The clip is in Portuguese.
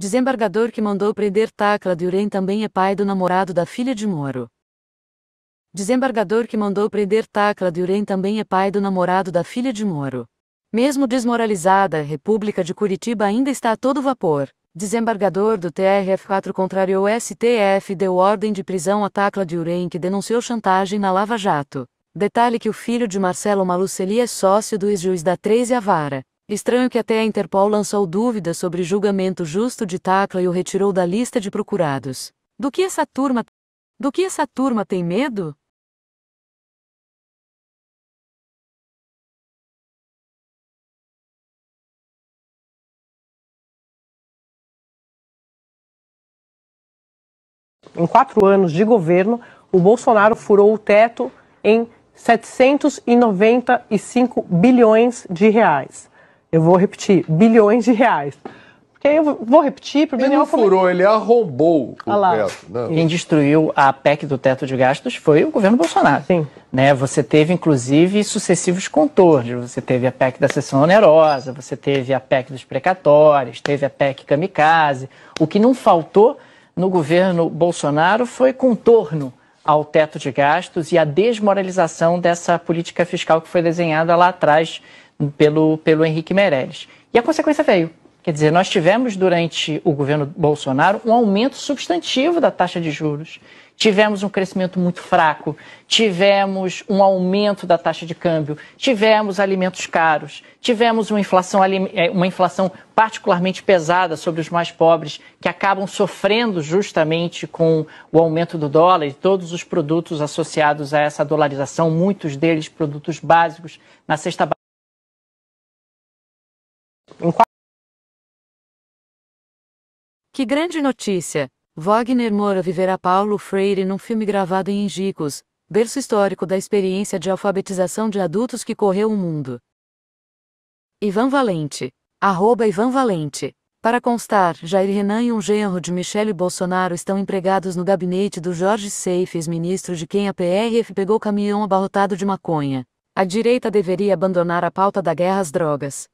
Desembargador que mandou prender Tacla de Urém também é pai do namorado da filha de Moro. Desembargador que mandou prender Tacla de Urém também é pai do namorado da filha de Moro. Mesmo desmoralizada, a República de Curitiba ainda está a todo vapor. Desembargador do TRF4 contrariou STF e deu ordem de prisão a Tacla de Urém que denunciou chantagem na Lava Jato. Detalhe que o filho de Marcelo Malucelli é sócio do ex-juiz da 13 Avara. Estranho que até a Interpol lançou dúvidas sobre julgamento justo de Tacla e o retirou da lista de procurados. Do que essa turma Do que essa turma tem medo? Em quatro anos de governo, o Bolsonaro furou o teto em 795 bilhões de reais. Eu vou repetir, bilhões de reais. Porque aí eu vou repetir para o Ele não furou, ele arrombou o lá. teto. Não. Quem destruiu a PEC do teto de gastos foi o governo Bolsonaro. Sim. Né? Você teve, inclusive, sucessivos contornos. Você teve a PEC da sessão onerosa, você teve a PEC dos precatórios, teve a PEC kamikaze. O que não faltou no governo Bolsonaro foi contorno ao teto de gastos e a desmoralização dessa política fiscal que foi desenhada lá atrás pelo, pelo Henrique Meirelles. E a consequência veio. Quer dizer, nós tivemos durante o governo Bolsonaro um aumento substantivo da taxa de juros. Tivemos um crescimento muito fraco, tivemos um aumento da taxa de câmbio, tivemos alimentos caros, tivemos uma inflação, eh, uma inflação particularmente pesada sobre os mais pobres, que acabam sofrendo justamente com o aumento do dólar e todos os produtos associados a essa dolarização, muitos deles produtos básicos na cesta básica. Que grande notícia! Wagner Moura viverá Paulo Freire num filme gravado em Angicos, berço histórico da experiência de alfabetização de adultos que correu o mundo. Ivan Valente. Arroba Ivan Valente. Para constar, Jair Renan e um genro de Michele Bolsonaro estão empregados no gabinete do Jorge Seifes, ministro de quem a PRF pegou caminhão abarrotado de maconha. A direita deveria abandonar a pauta da guerra às drogas.